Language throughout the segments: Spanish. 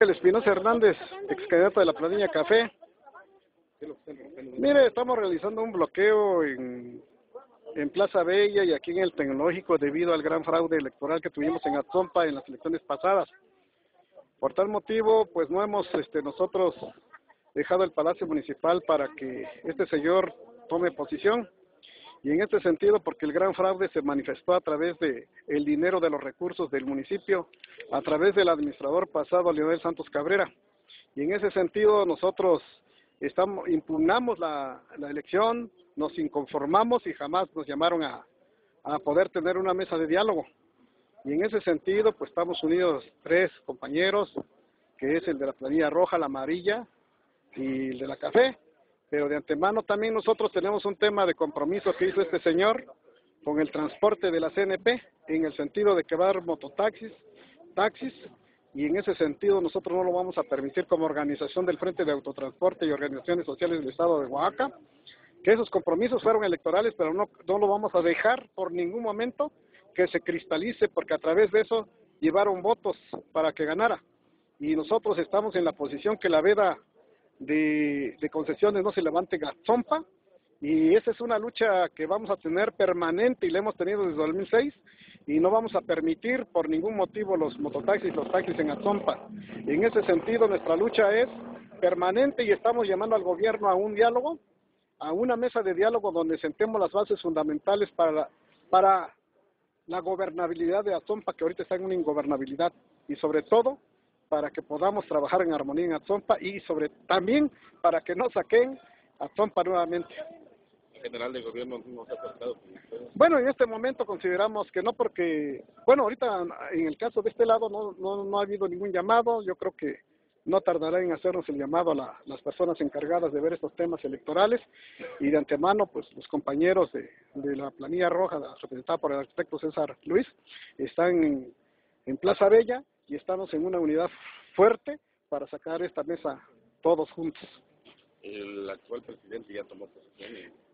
El Espinosa Hernández, ex candidato de la planilla Café. Mire, estamos realizando un bloqueo en, en Plaza Bella y aquí en el Tecnológico debido al gran fraude electoral que tuvimos en Atzompa en las elecciones pasadas. Por tal motivo, pues no hemos este, nosotros dejado el Palacio Municipal para que este señor tome posición. Y en este sentido, porque el gran fraude se manifestó a través de el dinero de los recursos del municipio, a través del administrador pasado, Leonel Santos Cabrera. Y en ese sentido, nosotros estamos, impugnamos la, la elección, nos inconformamos y jamás nos llamaron a, a poder tener una mesa de diálogo. Y en ese sentido, pues estamos unidos tres compañeros, que es el de la planilla roja, la amarilla y el de la café pero de antemano también nosotros tenemos un tema de compromiso que hizo este señor con el transporte de la CNP, en el sentido de que va a dar mototaxis, taxis, y en ese sentido nosotros no lo vamos a permitir como organización del Frente de Autotransporte y Organizaciones Sociales del Estado de Oaxaca, que esos compromisos fueron electorales, pero no, no lo vamos a dejar por ningún momento que se cristalice, porque a través de eso llevaron votos para que ganara. Y nosotros estamos en la posición que la veda de, concesiones no se levante Gazompa y esa es una lucha que vamos a tener permanente y la hemos tenido desde 2006 y no vamos a permitir por ningún motivo los mototaxis, los taxis en Azompa. En ese sentido nuestra lucha es permanente y estamos llamando al gobierno a un diálogo, a una mesa de diálogo donde sentemos las bases fundamentales para la, para la gobernabilidad de Azompa que ahorita está en una ingobernabilidad y sobre todo para que podamos trabajar en armonía en Atzompa y sobre también para que no saquen Atzompa nuevamente. ¿El general de gobierno no se ha acercado Bueno, en este momento consideramos que no porque, bueno, ahorita en el caso de este lado no, no, no ha habido ningún llamado, yo creo que no tardará en hacernos el llamado a las personas encargadas de ver estos temas electorales. Y de antemano, pues los compañeros de, de la planilla roja representada por el arquitecto César Luis están en, en Plaza Bella y estamos en una unidad fuerte para sacar esta mesa todos juntos. El actual presidente ya tomó.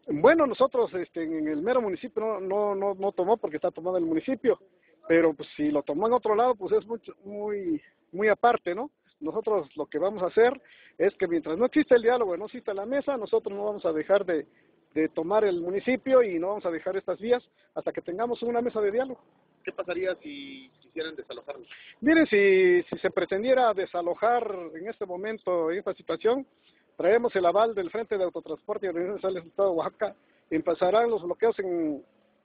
Bueno, nosotros este, en el mero municipio no, no, no, no tomó porque está tomado el municipio, pero pues si lo tomó en otro lado, pues es mucho, muy, muy aparte, ¿no? Nosotros lo que vamos a hacer es que mientras no existe el diálogo, no existe la mesa, nosotros no vamos a dejar de, de tomar el municipio y no vamos a dejar estas vías hasta que tengamos una mesa de diálogo. ¿Qué pasaría si quisieran desalojarlos? Miren, si, si se pretendiera desalojar en este momento, en esta situación, traemos el aval del Frente de Autotransporte y del Estado de Oaxaca, empezarán los bloqueos en,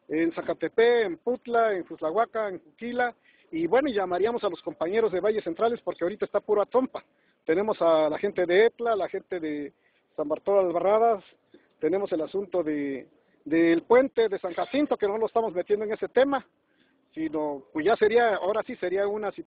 en Zacatepe, en Putla, en Fuslahuaca, en Juquila, y bueno, llamaríamos a los compañeros de Valles Centrales porque ahorita está puro Atompa. Tenemos a la gente de Etla, la gente de San Bartolo Albarradas, tenemos el asunto de del puente de San Jacinto, que no lo estamos metiendo en ese tema, sino pues ya sería, ahora sí sería una situación